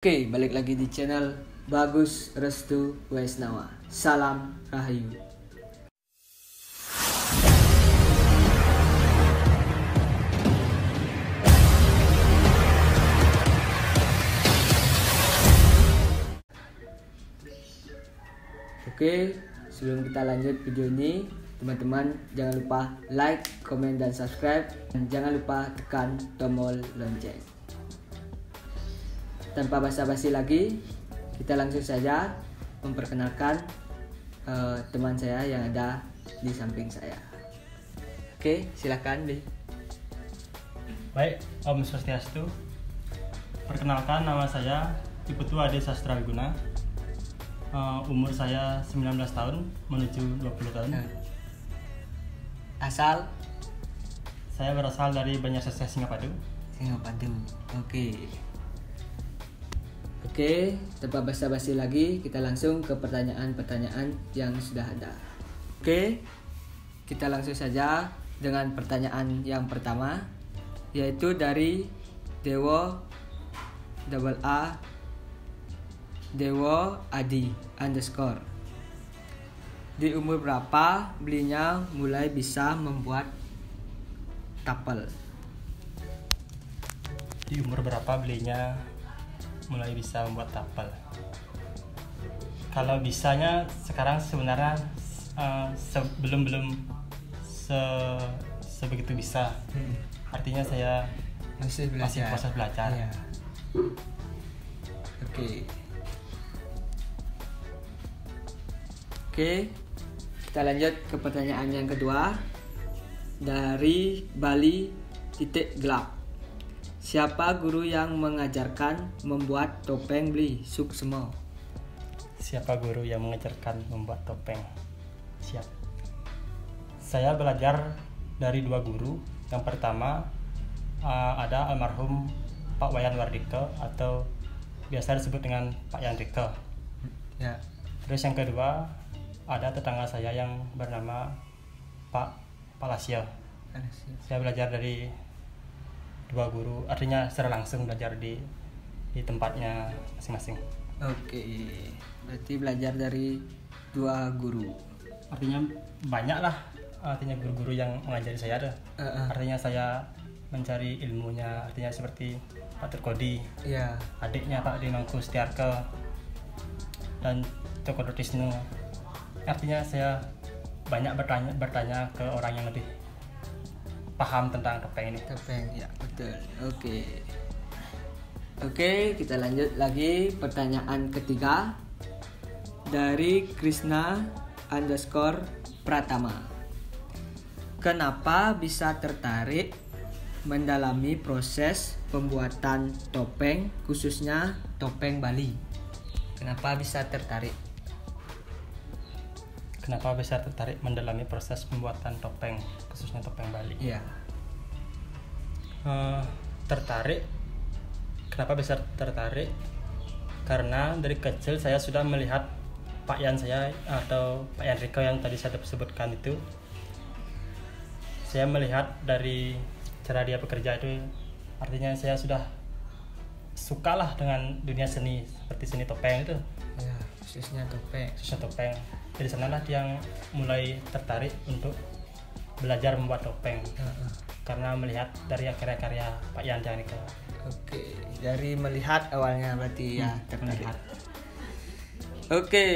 Oke, balik lagi di channel Bagus Restu Wesnawa. Salam Rahayu. Oke, sebelum kita lanjut video ini, teman-teman jangan lupa like, komen, dan subscribe. Dan jangan lupa tekan tombol lonceng. Tanpa basa-basi lagi, kita langsung saja memperkenalkan eh, teman saya yang ada di samping saya. Oke, silakan deh. Baik, Om Swastiastu. Perkenalkan nama saya Iputu Ade Sastra Wiguna. Uh, umur saya 19 tahun menuju 20 tahun. Nah, Asal Saya berasal dari Banyasese Singapadu. Singapadu. Oke. Oke, tanpa basa-basi lagi, kita langsung ke pertanyaan-pertanyaan yang sudah ada. Oke, kita langsung saja dengan pertanyaan yang pertama, yaitu dari Dewo double A Dewo Adi underscore. Di umur berapa belinya mulai bisa membuat tapel? Di umur berapa belinya mulai bisa membuat tapel? Kalau bisanya sekarang sebenarnya uh, sebelum belum se sebegitu bisa. Artinya saya Masih masih proses belajar. Iya. Oke. Oke, kita lanjut ke pertanyaan yang kedua dari Bali titik gelap. Siapa guru yang mengajarkan membuat topeng beli suksemo? Siapa guru yang mengajarkan membuat topeng? Siap. Saya belajar dari dua guru. Yang pertama uh, ada almarhum Pak Wayan Wardike atau biasa disebut dengan Pak Yandrike. Ya. Terus yang kedua ada tetangga saya yang bernama Pak Palasio. Saya belajar dari dua guru, artinya secara langsung belajar di di tempatnya masing-masing. Oke, berarti belajar dari dua guru. artinya banyak lah artinya guru-guru yang mengajari saya ada Eh, eh. artinya saya mencari ilmunya artinya seperti Pak Turkodi Ya. adiknya Pak Dimangku Setiarke dan Toko Tisnu artinya saya banyak bertanya bertanya ke orang yang lebih paham tentang topeng ini Topeng, ya betul. Oke. Oke, kita lanjut lagi pertanyaan ketiga dari Krishna underscore Pratama. Kenapa bisa tertarik mendalami proses pembuatan topeng, khususnya topeng Bali? Kenapa bisa tertarik? Kenapa bisa tertarik mendalami proses pembuatan topeng khususnya topeng Bali? Iya. Eh, tertarik. Kenapa bisa tertarik? Karena dari kecil saya sudah melihat Pak Yan saya atau Pak Yan Riko yang tadi saya sebutkan itu. Saya melihat dari cara dia bekerja itu artinya saya sudah sukalah dengan dunia seni seperti seni topeng itu. Ya, khususnya topeng. khususnya topeng dari sanalah dia yang mulai tertarik untuk belajar membuat topeng Heeh. karena melihat dari karya-karya Pak Yan Janiko Oke, dari melihat awalnya berarti ya tertarik. melihat Oke,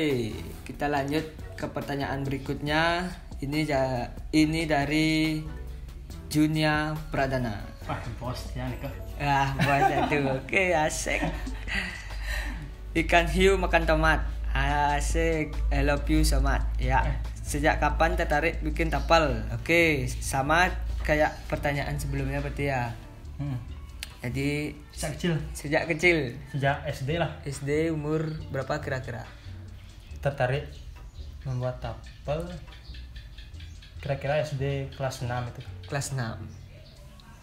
kita lanjut ke pertanyaan berikutnya. Ini ja- ini dari Junia Pradana. wah bos Janiko Ah, baca itu. Oke, asik. Ikan hiu makan tomat. Asik. I love you somat. Ya. Sejak kapan tertarik bikin tapal? Oke, sama kayak pertanyaan sebelumnya berarti ya. hmm. Jadi sejak kecil sejak kecil sejak SD lah SD umur berapa kira-kira? tertarik membuat tapel kira-kira SD kelas 6 itu Kelas 6.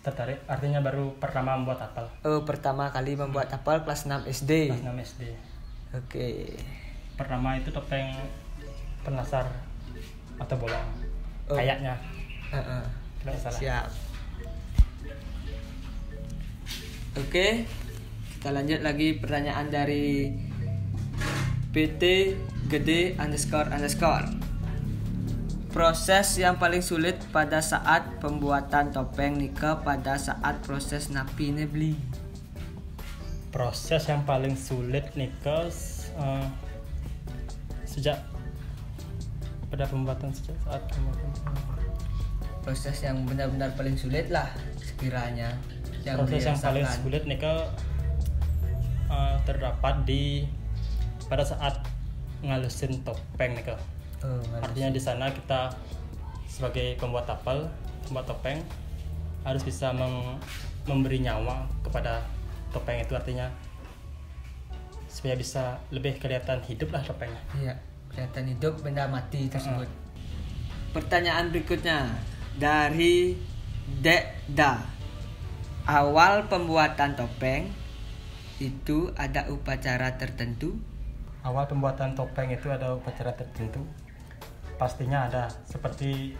tertarik artinya baru pertama membuat tapel Oh, pertama kali membuat tapal kelas 6 SD. kelas 6 SD Oke. Pertama itu topeng penasar atau bolong Oh. kayaknya Heeh. tidak salah Siap. Oke. kita lanjut lagi pertanyaan dari PT Gede underscore underscore. Proses yang paling sulit pada saat pembuatan topeng Nika pada saat proses napi nebli. proses yang paling sulit guys eh, sejak pada pembuatan sejak saat pembuatan. Proses yang benar-benar paling sulit lah sekiranya. proses yang paling sulit nih ke eh, terdapat di pada saat ngalusin topeng nih ke Oh, artinya di sana kita sebagai pembuat tapel pembuat topeng harus bisa memberi nyawa kepada topeng itu. Artinya supaya bisa lebih kelihatan hidup lah topengnya Iya, kelihatan hidup benda mati tersebut. Pertanyaan berikutnya dari Dekda. Awal pembuatan topeng itu ada upacara tertentu. awal pembuatan topeng itu ada upacara tertentu pastinya ada seperti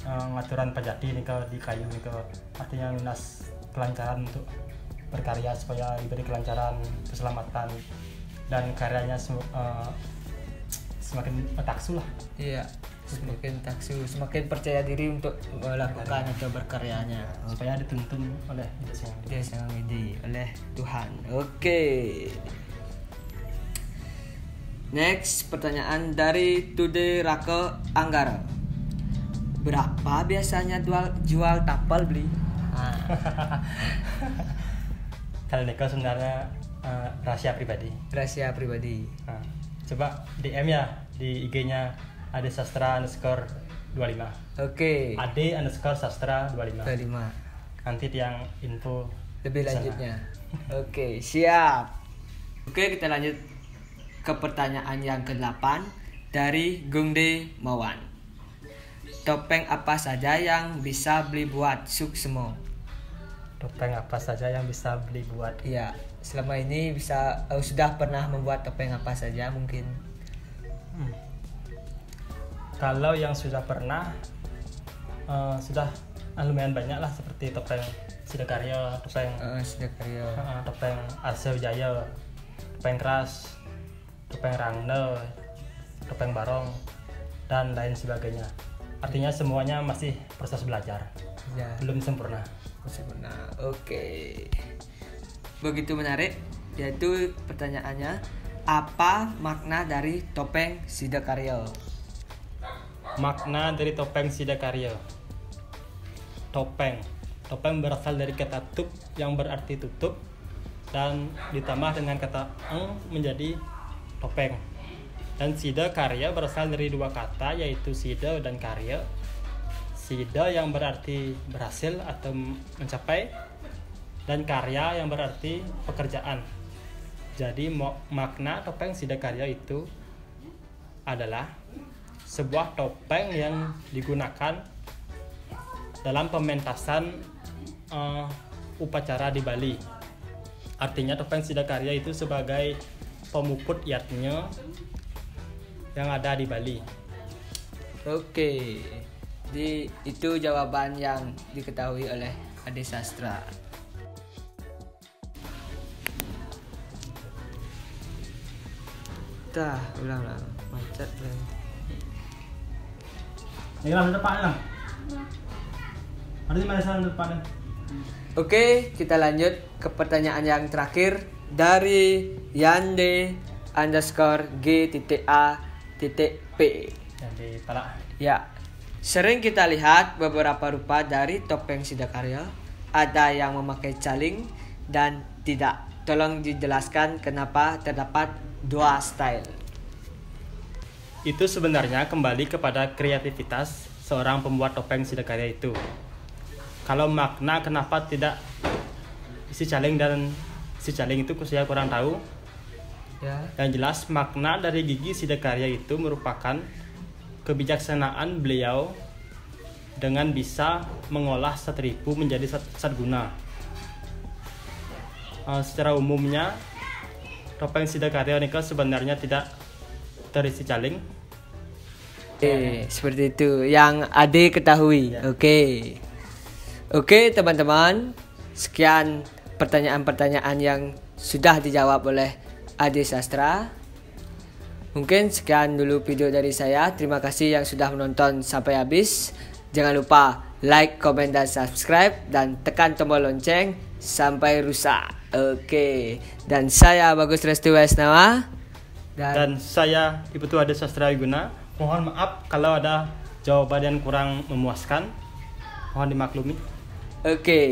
eh, ngaturan pajati nih ke di kayu nih ke artinya lunas kelancaran untuk berkarya supaya diberi kelancaran keselamatan dan karyanya sem- eh, semakin taksu lah Iya, semakin taksu, semakin percaya diri untuk melakukan atau berkaryanya. supaya dituntun oleh Widi. Dia sangat widi oleh Tuhan. Oke. Next pertanyaan dari Tude Rake Anggara. Berapa biasanya jual jual tapal beli? Ah, kalau Niko sebenarnya eh, rahasia pribadi rahasia pribadi. Nah, coba DM ya di IG-nya ada sastra underscore 25 Oke. AD underscore sastra 25 Kelima. nanti yang info Lebih lanjutnya. Oke, siap. Oke, kita lanjut ke pertanyaan yang ke-8 dari Gungde Mawan. Topeng apa saja yang bisa beli buat Suksemo? Topeng apa saja yang bisa beli buat Iya, selama ini bisa eh, sudah pernah membuat topeng apa saja mungkin. Hmm. kalau yang sudah pernah eh, sudah ah, lumayan banyak lah seperti topeng Sidakarya topeng Eh, sudah karya. eh, topeng Arsa Wijaya topeng keras topeng Rangne topeng Barong dan lain sebagainya artinya semuanya masih proses belajar Ya, belum sempurna sempurna. Oke. Begitu menarik yaitu pertanyaannya apa makna dari topeng Sidakarya? Makna dari topeng Sidakarya. Topeng. Topeng berasal dari kata tup yang berarti tutup dan ditambah dengan kata eng menjadi topeng. Dan sida karya berasal dari dua kata yaitu sida dan karya. Sida yang berarti berhasil atau mencapai dan karya yang berarti pekerjaan. Jadi makna topeng sida karya itu adalah sebuah topeng yang digunakan dalam pementasan eh, upacara di Bali. Artinya topeng Sidakarya itu sebagai pemuput yatnya yang ada di Bali. Oke. Di itu jawaban yang diketahui oleh Ade Sastra. Dah, ulang ulang. Macet lagi. Ini lah depan lah. Ada di mana sana depan? Oke, kita lanjut ke pertanyaan yang terakhir dari Yande underscore G titik A titik P. Jadi pala. Ya, sering kita lihat beberapa rupa dari topeng Sidakarya. Ada yang memakai caling dan tidak. Tolong dijelaskan kenapa terdapat dua style. Itu sebenarnya kembali kepada kreativitas seorang pembuat topeng Sidakarya itu. Kalau makna kenapa tidak isi caling dan si caling itu saya kurang tahu. Ya, Yang jelas makna dari gigi Sidakarya itu merupakan kebijaksanaan beliau dengan bisa mengolah satripu menjadi sat- satguna. Eh, secara umumnya topeng Sidakarya Nika sebenarnya tidak terisi caling Oke, seperti itu yang Ade ketahui. Oke. Oke, teman-teman. Sekian pertanyaan-pertanyaan yang sudah dijawab oleh Adi Sastra. Mungkin sekian dulu video dari saya. Terima kasih yang sudah menonton sampai habis. Jangan lupa like, komen, dan subscribe. Dan tekan tombol lonceng sampai rusak. Oke. Dan saya Bagus Restu Wesnawa. Dan saya Ibu Tua Sastra Wiguna. Mohon maaf kalau ada jawaban yang kurang memuaskan. Mohon dimaklumi. Oke.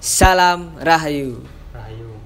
Salam Rahayu. Rahayu.